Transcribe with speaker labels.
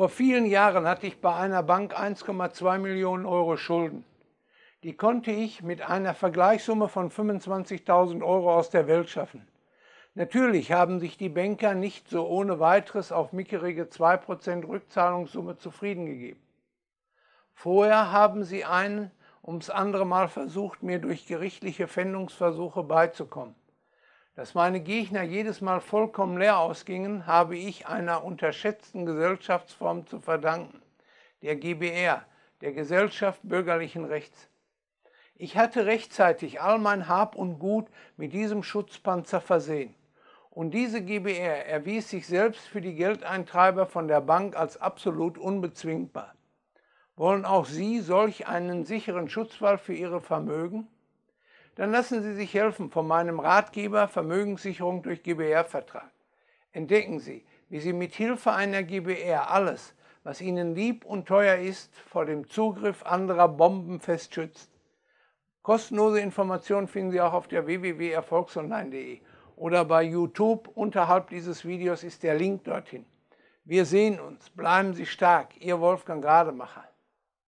Speaker 1: Vor vielen Jahren hatte ich bei einer Bank 1,2 Millionen Euro Schulden. Die konnte ich mit einer Vergleichssumme von 25.000 Euro aus der Welt schaffen. Natürlich haben sich die Banker nicht so ohne weiteres auf mickerige 2% Rückzahlungssumme zufrieden gegeben. Vorher haben sie ein ums andere Mal versucht, mir durch gerichtliche Fändungsversuche beizukommen. Dass meine Gegner jedes Mal vollkommen leer ausgingen, habe ich einer unterschätzten Gesellschaftsform zu verdanken, der GBR, der Gesellschaft bürgerlichen Rechts. Ich hatte rechtzeitig all mein Hab und Gut mit diesem Schutzpanzer versehen. Und diese GBR erwies sich selbst für die Geldeintreiber von der Bank als absolut unbezwingbar. Wollen auch Sie solch einen sicheren Schutzwall für Ihre Vermögen? Dann lassen Sie sich helfen von meinem Ratgeber Vermögenssicherung durch GBR-Vertrag. Entdecken Sie, wie Sie mit Hilfe einer GBR alles, was Ihnen lieb und teuer ist, vor dem Zugriff anderer Bomben festschützt. Kostenlose Informationen finden Sie auch auf der www.erfolgsonline.de oder bei YouTube. Unterhalb dieses Videos ist der Link dorthin. Wir sehen uns. Bleiben Sie stark. Ihr Wolfgang Rademacher.